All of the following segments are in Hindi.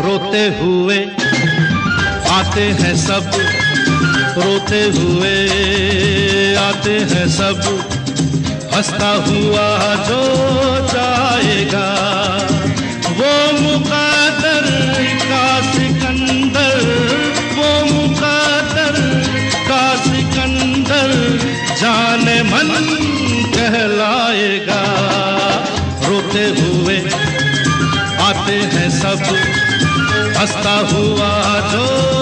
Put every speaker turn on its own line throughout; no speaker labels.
रोते हुए, आते हैं सब। रोते हुए, आते हैं सब। हंसता हुआ जो जाएगा, वो मुकादर का सिकंदर, वो मुकादर का सिकंदर जाने मन सब हंसता हुआ जो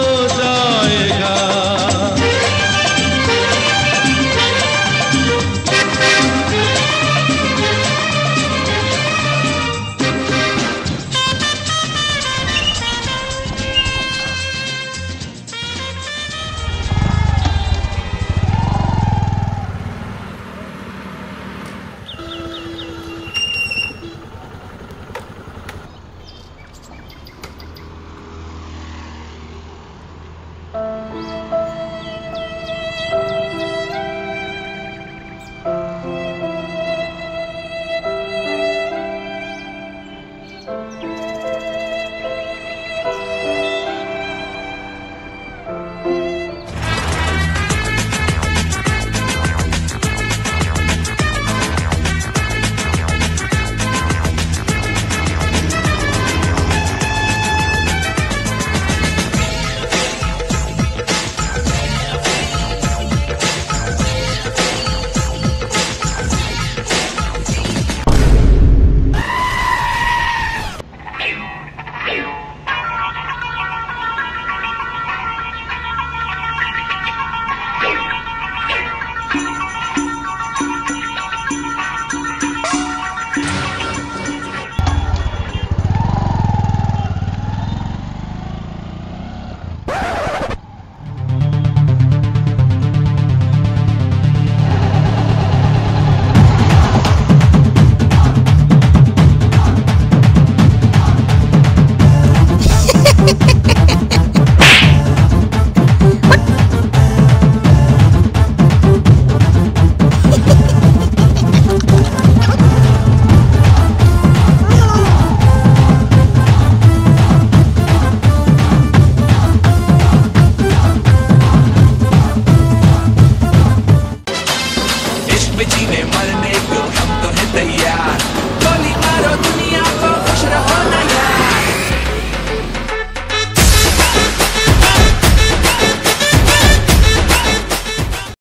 they are